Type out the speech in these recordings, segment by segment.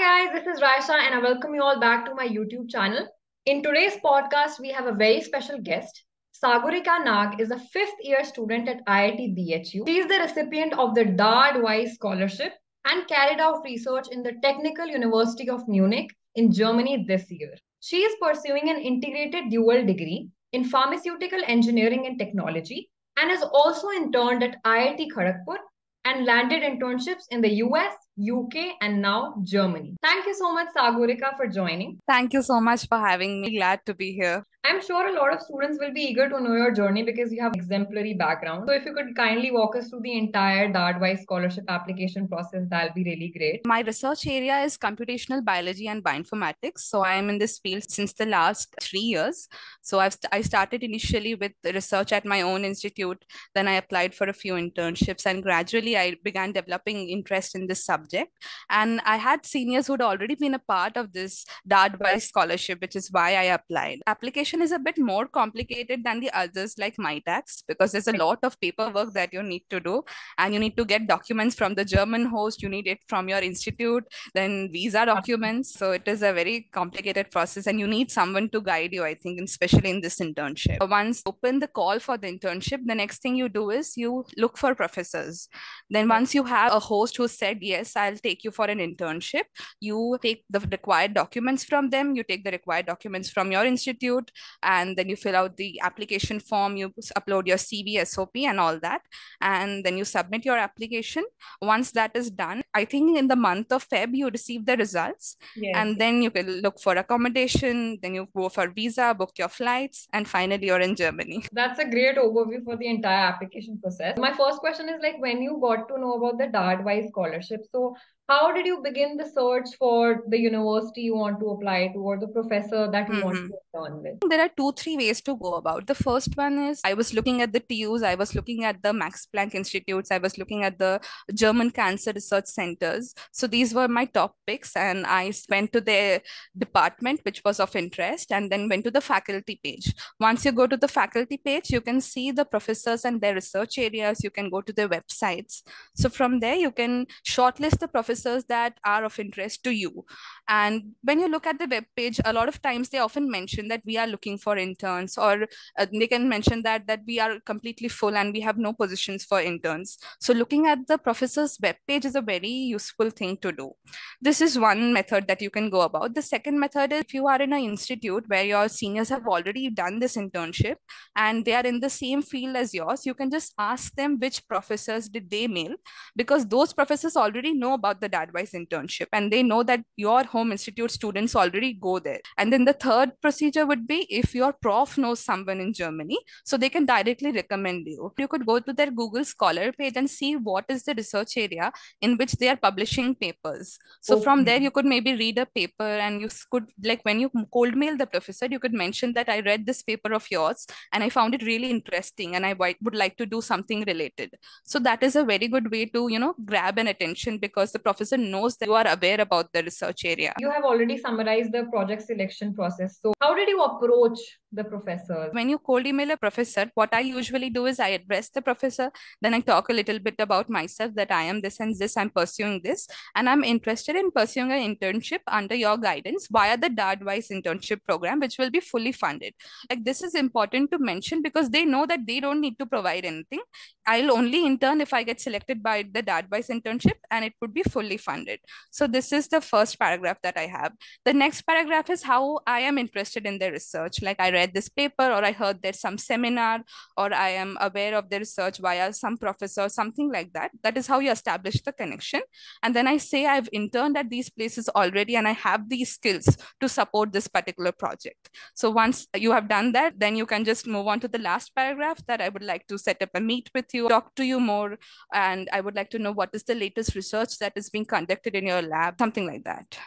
guys, this is Rayisha and I welcome you all back to my YouTube channel. In today's podcast, we have a very special guest. Sagorika Nag is a fifth year student at IIT BHU. She is the recipient of the DAAD Wise Scholarship and carried out research in the Technical University of Munich in Germany this year. She is pursuing an integrated dual degree in pharmaceutical engineering and technology and has also interned at IIT Kharagpur and landed internships in the US, UK, and now Germany. Thank you so much, Sagorika, for joining. Thank you so much for having me. Glad to be here. I'm sure a lot of students will be eager to know your journey because you have exemplary background. So if you could kindly walk us through the entire DAAD-wise scholarship application process, that'll be really great. My research area is computational biology and bioinformatics. So I am in this field since the last three years. So I've st- I started initially with research at my own institute. Then I applied for a few internships and gradually I began developing interest in this subject. And I had seniors who'd already been a part of this DAAD-wise scholarship, which is why I applied. Application is a bit more complicated than the others like Mitacs because there's a lot of paperwork that you need to do and you need to get documents from the German host, you need it from your institute, then visa documents. So it is a very complicated process and you need someone to guide you, I think, especially in this internship. Once open the call for the internship, the next thing you do is you look for professors. Then once you have a host who said, yes, I'll take you for an internship, you take the required documents from them, you take the required documents from your institute, and then you fill out the application form you upload your cv sop and all that and then you submit your application. Once that is done i think in the month of feb you receive the results. Yes. and then you can look for accommodation then you go for visa book your flights and finally you're in germany. That's a great overview for the entire application process. My first question is like when you got to know about the DAAD wise scholarship so how did you begin the search for the university you want to apply to or the professor that you mm-hmm. want to learn with? There are two, three ways to go about. The first one is I was looking at the TUs, I was looking at the Max Planck Institutes, I was looking at the German Cancer Research Centers. So these were my top picks, and I went to their department, which was of interest, and then went to the faculty page. Once you go to the faculty page, you can see the professors and their research areas, you can go to their websites. So from there, you can shortlist the professors services that are of interest to you. And when you look at the web page, a lot of times they often mention that we are looking for interns, or uh, they can mention that that we are completely full and we have no positions for interns. So looking at the professor's web page is a very useful thing to do. This is one method that you can go about. The second method is if you are in an institute where your seniors have already done this internship and they are in the same field as yours, you can just ask them which professors did they mail because those professors already know about the DAAD-wise internship and they know that your home institute students already go there. And then the third procedure would be if your prof knows someone in Germany, so they can directly recommend you. You could go to their Google Scholar page and see what is the research area in which they are publishing papers. So okay. from there, mm-hmm. you could maybe read a paper and you could, like when you cold mail the professor, you could mention that I read this paper of yours and I found it really interesting and I would like to do something related. So that is a very good way to, you know, grab an attention because the professor officer knows that you are aware about the research area. You have already summarized the project selection process. So, how did you approach the professor? When you cold email a professor, what I usually do is I address the professor, then I talk a little bit about myself that I am this and this, I'm pursuing this, and I'm interested in pursuing an internship under your guidance via the DAAD-wise internship program, which will be fully funded. Like this is important to mention because they know that they don't need to provide anything. I'll only intern if I get selected by the DAAD-wise internship, and it would be fully funded. So this is the first paragraph that I have. The next paragraph is how I am interested in the research. Like I read this paper or I heard there's some seminar or I am aware of the research via some professor, something like that. That is how you establish the connection. And then I say I've interned at these places already and I have these skills to support this particular project. So once you have done that, then you can just move on to the last paragraph that I would like to set up a meet with you, talk to you more, and I would like to know what is the latest research that is being conducted in your lab, something like that.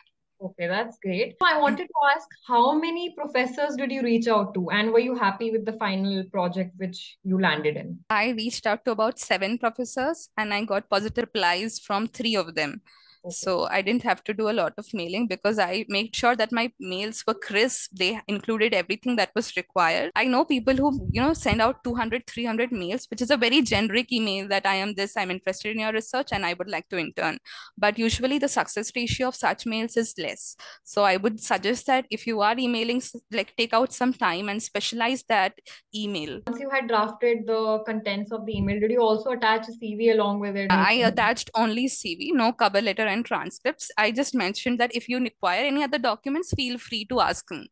Okay, that's great. I wanted to ask how many professors did you reach out to and were you happy with the final project which you landed in? I reached out to about seven professors and I got positive replies from three of them. Okay. So I didn't have to do a lot of mailing because I made sure that my mails were crisp. They included everything that was required. I know people who, you know, send out 200, 300 mails, which is a very generic email that I am this, I'm interested in your research and I would like to intern. But usually the success ratio of such mails is less. So I would suggest that if you are emailing, like take out some time and specialize that email. Once you had drafted the contents of the email, did you also attach a CV along with it? I attached only CV, no cover letter and transcripts. I just mentioned that if you require any other documents, feel free to ask me.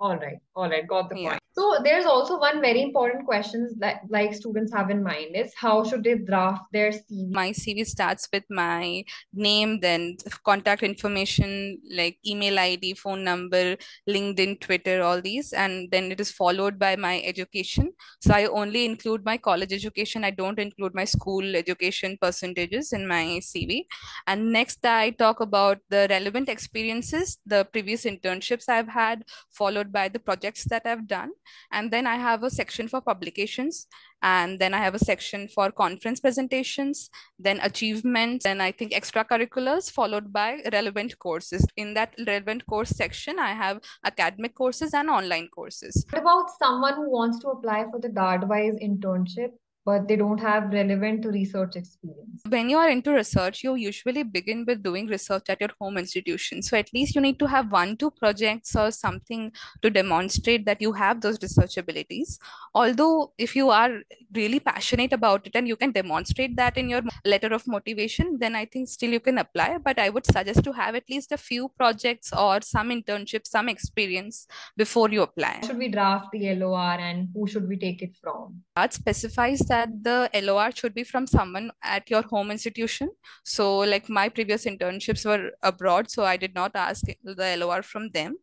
All right, all right, got the Yeah. point. So there's also one very important question that like students have in mind is how should they draft their CV? My CV starts with my name, then contact information like email ID, phone number, LinkedIn, Twitter, all these, and then it is followed by my education. So I only include my college education. I don't include my school education percentages in my CV. And next, I talk about the relevant experiences, the previous internships I've had, followed by the projects that I've done. And then I have a section for publications. And then I have a section for conference presentations, then achievements, and I think extracurriculars, followed by relevant courses. In that relevant course section, I have academic courses and online courses. What about someone who wants to apply for the DAADWISE internship, but they don't have relevant research experience? When you are into research, you usually begin with doing research at your home institution. So at least you need to have one, two projects or something to demonstrate that you have those research abilities. Although if you are really passionate about it and you can demonstrate that in your letter of motivation, then I think still you can apply. But I would suggest to have at least a few projects or some internship, some experience before you apply. Should we draft the LOR and who should we take it from? That specifies that the LOR should be from someone at your home institution. So, like my previous internships were abroad, so I did not ask the LOR from them.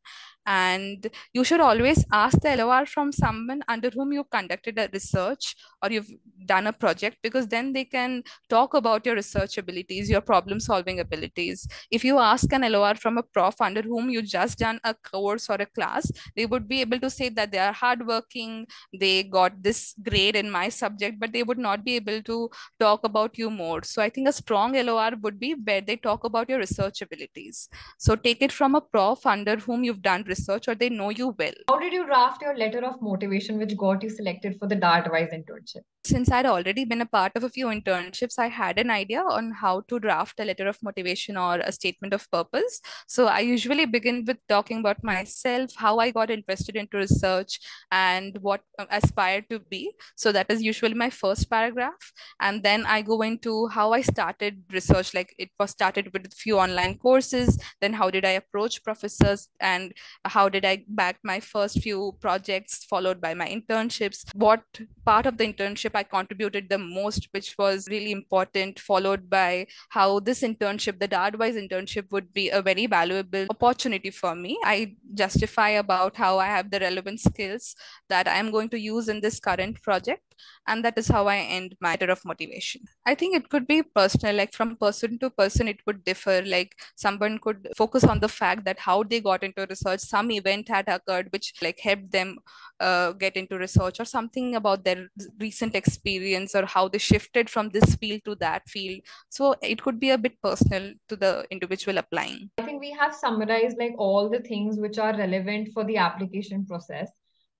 And you should always ask the LOR from someone under whom you've conducted a research or you've done a project because then they can talk about your research abilities, your problem solving abilities. If you ask an LOR from a prof under whom you just done a course or a class, they would be able to say that they are hardworking, they got this grade in my subject, but they would not be able to talk about you more. So I think a strong LOR would be where they talk about your research abilities. So take it from a prof under whom you've done research or they know you well. How did you draft your letter of motivation which got you selected for the DAADWISE internship? Since I'd already been a part of a few internships, I had an idea on how to draft a letter of motivation or a statement of purpose. So I usually begin with talking about myself, how I got interested into research, and what I aspired to be. So that is usually my first paragraph. And then I go into how I started research. Like it was started with a few online courses. Then how did I approach professors and how did I back my first few projects, followed by my internships? What part of the internship I contributed the most, which was really important, followed by how this internship, the DAADWISE internship, would be a very valuable opportunity for me. I justify about how I have the relevant skills that I am going to use in this current project. And that is how I end matter of motivation. I think it could be personal, like from person to person, it would differ. Like someone could focus on the fact that how they got into research, some event had occurred which like helped them uh, get into research, or something about their recent experience, or how they shifted from this field to that field. So it could be a bit personal to the individual applying. I think we have summarized like all the things which are relevant for the application process.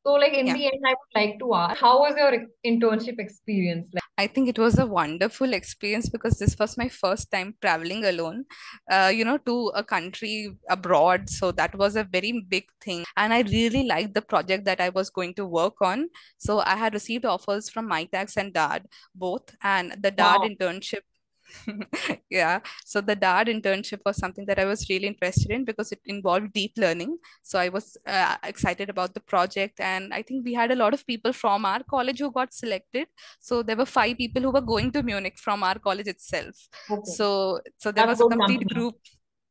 So, like in Yeah. the end, I would like to ask, how was your internship experience? Like, I think it was a wonderful experience because this was my first time traveling alone, uh, you know, to a country abroad. So that was a very big thing. And I really liked the project that I was going to work on. So I had received offers from Mitacs and DAAD both. And the DAAD Wow. internship yeah so the DAAD internship was something that i was really interested in because it involved deep learning. So i was uh, excited about the project and i think we had a lot of people from our college who got selected. So there were five people who were going to munich from our college itself. Okay. so so there That's was a complete company. group.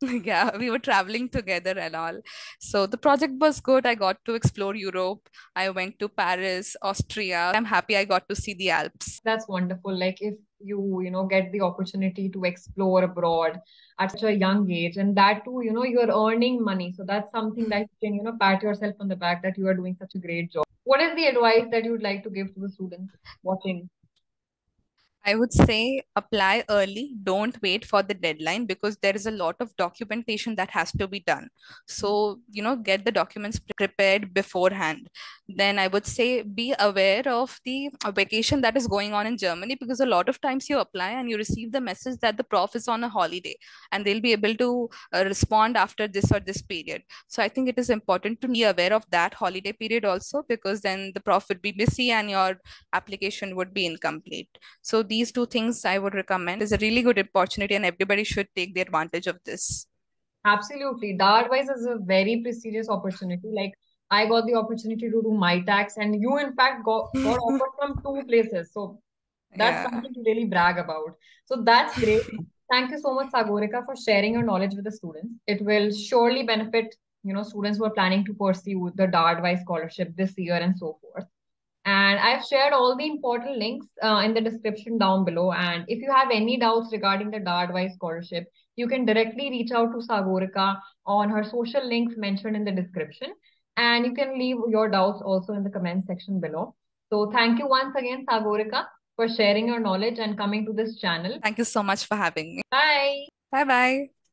Yeah we were traveling together and all. So the project was good. I got to explore europe. I went to paris austria. I'm happy i got to see the alps. That's wonderful. Like if you, you know, get the opportunity to explore abroad at such a young age, and that too, you know, you're earning money. So that's something that you can, you know, pat yourself on the back that you are doing such a great job. What is the advice that you would like to give to the students watching? I would say apply early. Don't wait for the deadline because there is a lot of documentation that has to be done. So, you know, get the documents prepared beforehand. Then I would say be aware of the vacation that is going on in Germany because a lot of times you apply and you receive the message that the prof is on a holiday and they'll be able to uh, respond after this or this period. So I think it is important to be aware of that holiday period also because then the prof would be busy and your application would be incomplete. So these two things I would recommend is a really good opportunity and everybody should take the advantage of this. Absolutely. DAAD WISE is a very prestigious opportunity. Like I got the opportunity to do my tax and you in fact got, got offered from two places. So that's yeah. something to really brag about. So that's great. Thank you so much, Sagorika, for sharing your knowledge with the students. It will surely benefit, you know, students who are planning to pursue the DA Advice scholarship this year and so forth. And I've shared all the important links uh, in the description down below. And if you have any doubts regarding the DAAD scholarship, you can directly reach out to Sagorika on her social links mentioned in the description. And you can leave your doubts also in the comment section below. So thank you once again, Sagorika, for sharing your knowledge and coming to this channel. Thank you so much for having me. Bye. Bye bye.